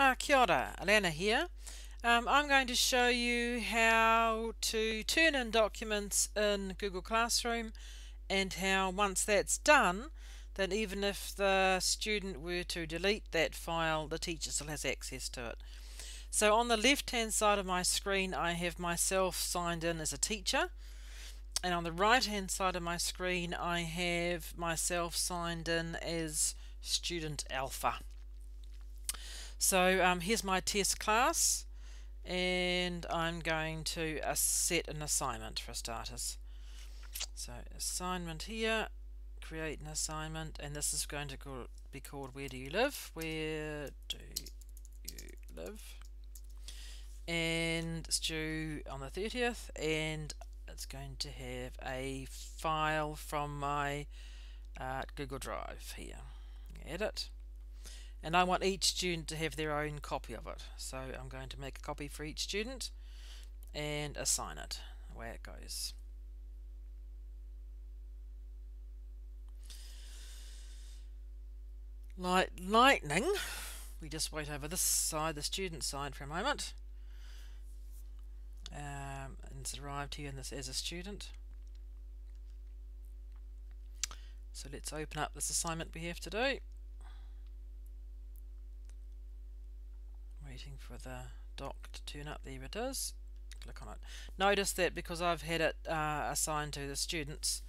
Uh, kia ora, Allanah here. Um, I'm going to show you how to turn in documents in Google Classroom and how once that's done then even if the student were to delete that file the teacher still has access to it. So on the left hand side of my screen I have myself signed in as a teacher and on the right hand side of my screen I have myself signed in as student alpha. So um, here's my test class and I'm going to uh, set an assignment for starters. So assignment here, create an assignment and this is going to be called where do you live? Where do you live? And it's due on the 30th and it's going to have a file from my uh, Google Drive here. Edit and I want each student to have their own copy of it. So I'm going to make a copy for each student and assign it. The way it goes. Like lightning. We just wait over this side the student side for a moment. Um, and it's arrived here in this as a student. So let's open up this assignment we have to do waiting for the doc to turn up. There it is. Click on it. Notice that because I've had it uh, assigned to the students,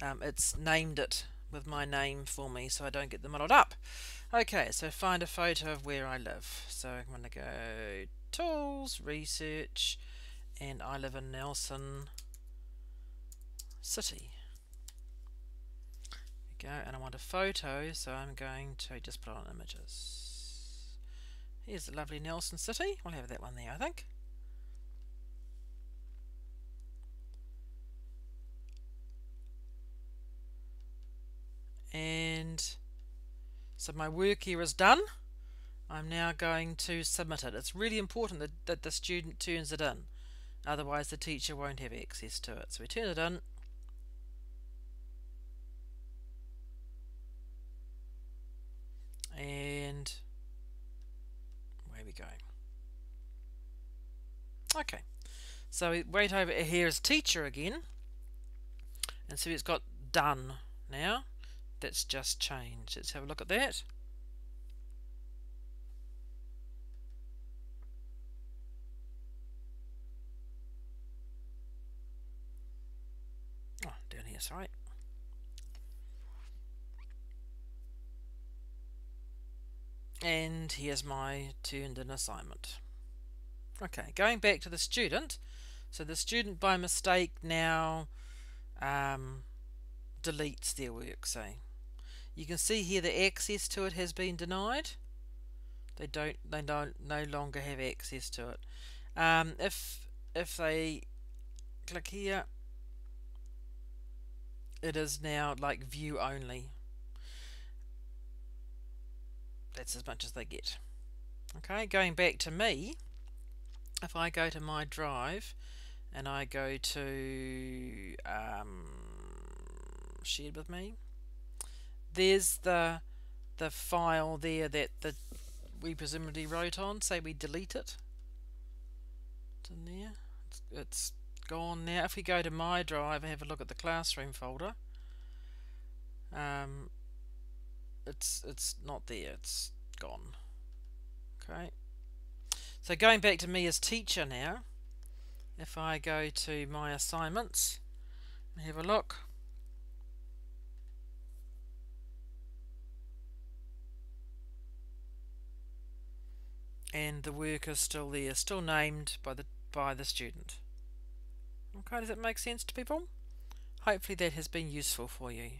um, it's named it with my name for me so I don't get them muddled up. Okay, so find a photo of where I live. So I'm going to go Tools, Research, and I live in Nelson City. There we go, and I want a photo, so I'm going to just put on images. Here's the lovely Nelson City. We'll have that one there, I think. And so my work here is done. I'm now going to submit it. It's really important that, that the student turns it in. Otherwise the teacher won't have access to it. So we turn it in. And we go. Okay, so we wait over here is teacher again, and see it's got done now. That's just changed. Let's have a look at that. Oh, down here, sorry. And here's my turned in assignment. Okay, going back to the student. So the student by mistake now um, deletes their work, say. You can see here the access to it has been denied. They don't they don't no longer have access to it. Um, if if they click here it is now like view only that's as much as they get. Okay, going back to me, if I go to my drive and I go to um, shared with me, there's the the file there that the we presumably wrote on. Say we delete it. It's in there. It's, it's gone now. If we go to my drive and have a look at the classroom folder, um, it's it's not there. It's gone. Okay. So going back to me as teacher now if I go to my assignments and have a look. And the work is still there still named by the by the student. Okay does that make sense to people? Hopefully that has been useful for you